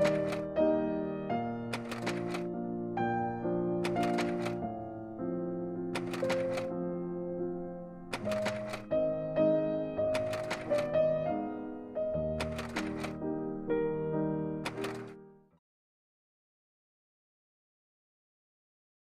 you